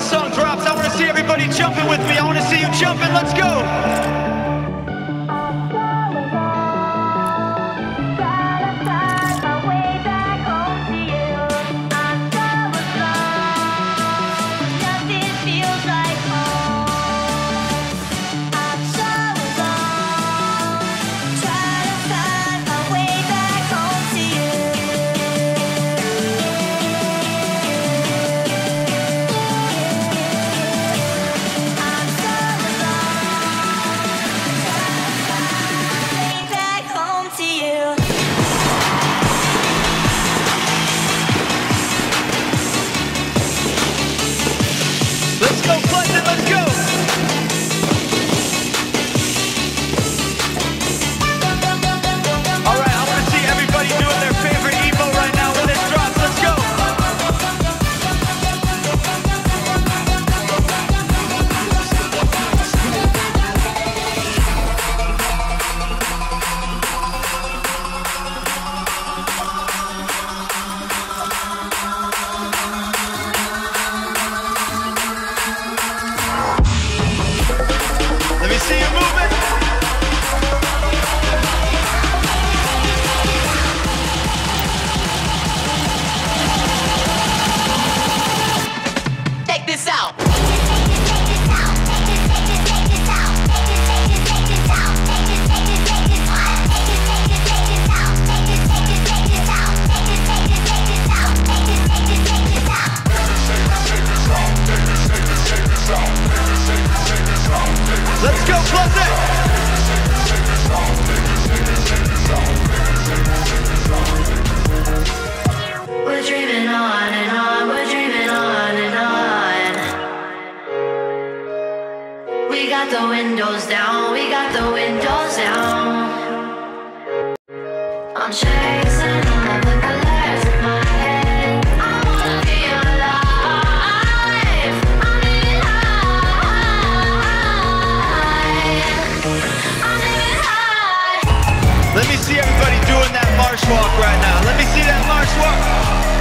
this song drops, I wanna see everybody jumping with me. I wanna see you jumping. Let's go. Down, we got the windows down. I'm chasing see everybody doing that marsh walk right now. Let me see that marsh walk.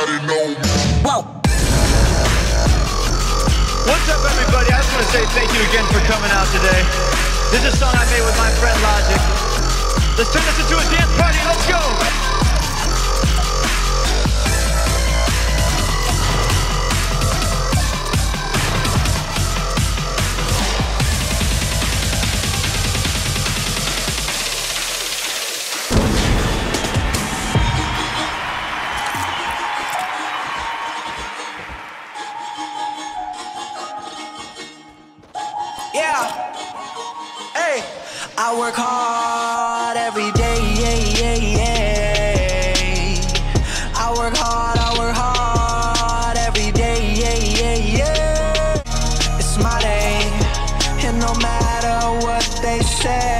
Whoa. What's up, everybody? I just want to say thank you again for coming out today. This is a song I made with my friend Logic. Let's turn this into a dance party. Let's go. Yeah. Hey, I work hard every day. Yeah, yeah, yeah. I work hard, I work hard every day. Yeah, yeah, yeah. It's my day, and no matter what they say,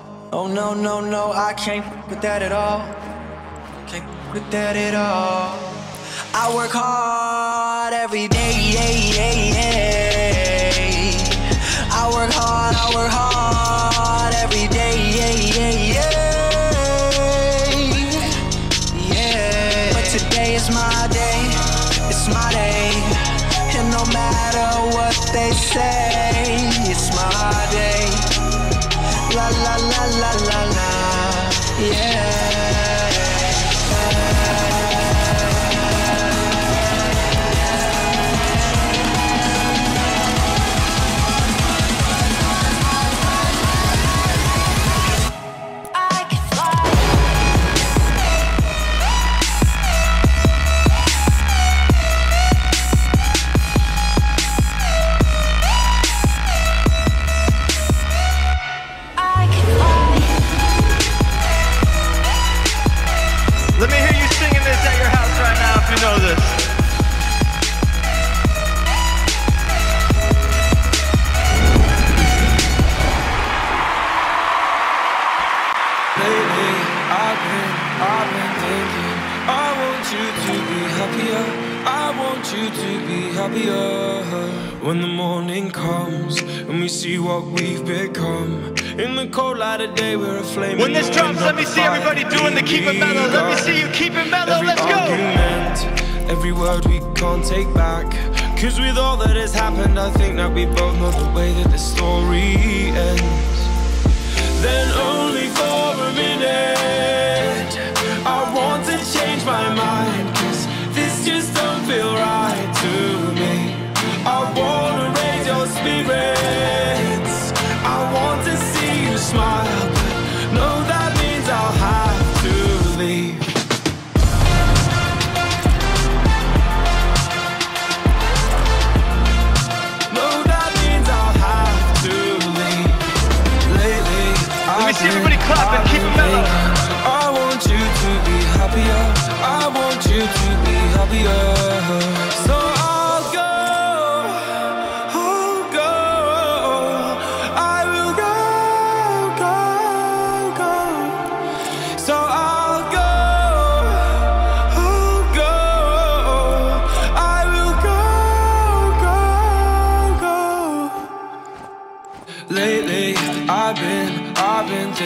Oh no, no, no, I can't with that at all. Can't with that at all. I work hard every day. Yeah, yeah, yeah. I work hard, I work hard every day. Yeah, yeah, yeah. Yeah. But today is my day. It's my day. And no matter what they say, La la la la la la. Yeah. Comes and we see what we've become. In the cold light of day, we're a flame. When this drops, let me see everybody doing the keep it mellow. Let me see you keep it mellow. Every Let's go. argument, every word we can't take back. Cause with all that has happened, I think that we both know the way that the story ends.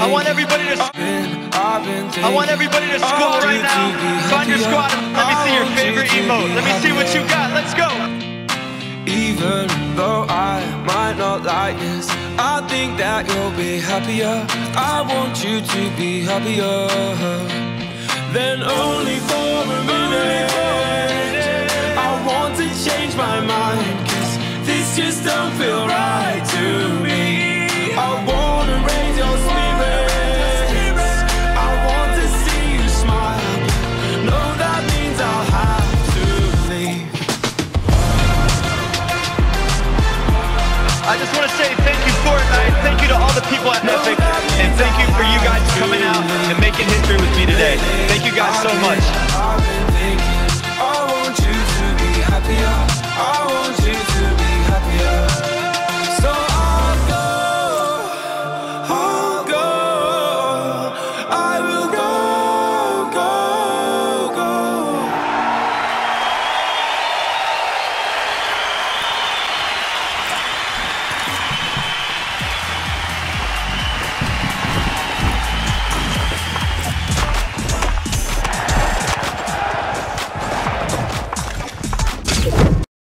I want everybody to- I've I've been thinking. I want everybody to squad right now. Find your squad. Let me see your favorite emote. Let me see what you got. Let's go. Even though I might not like this, I think that you'll be happier. I want you to be happier. than only for a minute, I want to change my mind. Cause this just don't feel right to me. The people at Epic. And thank you for you guys coming out and making history with me today. Thank you guys so much.